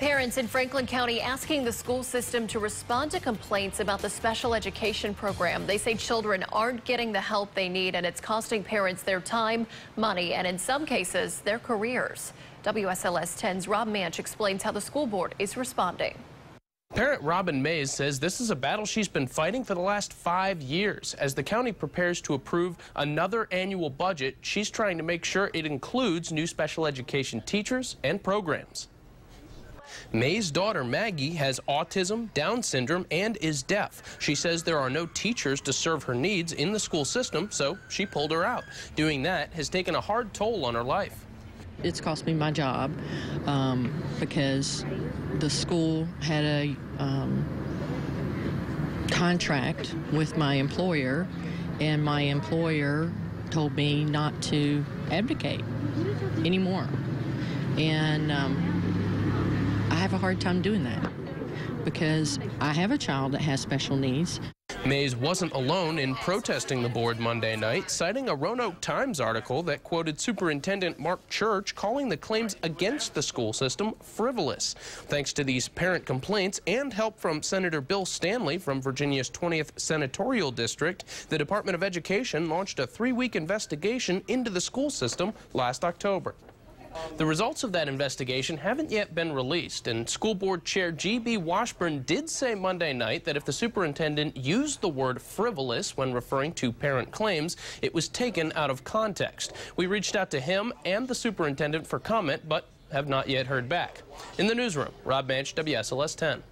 Parents in Franklin County asking the school system to respond to complaints about the special education program. They say children aren't getting the help they need and it's costing parents their time, money, and in some cases, their careers. WSLS 10's Rob Manch explains how the school board is responding. Parent Robin Mays says this is a battle she's been fighting for the last five years. As the county prepares to approve another annual budget, she's trying to make sure it includes new special education teachers and programs. Mays' daughter, Maggie, has autism, Down syndrome, and is deaf. She says there are no teachers to serve her needs in the school system, so she pulled her out. Doing that has taken a hard toll on her life. It's cost me my job um, because the school had a um, contract with my employer, and my employer told me not to abdicate anymore. And um, have a hard time doing that because I have a child that has special needs. Mays wasn't alone in protesting the board Monday night, citing a Roanoke Times article that quoted Superintendent Mark Church calling the claims against the school system frivolous. Thanks to these parent complaints and help from Senator Bill Stanley from Virginia's 20th Senatorial District, the Department of Education launched a three-week investigation into the school system last October. The results of that investigation haven't yet been released, and School Board Chair G.B. Washburn did say Monday night that if the superintendent used the word frivolous when referring to parent claims, it was taken out of context. We reached out to him and the superintendent for comment, but have not yet heard back. In the newsroom, Rob Manch, WSLS 10.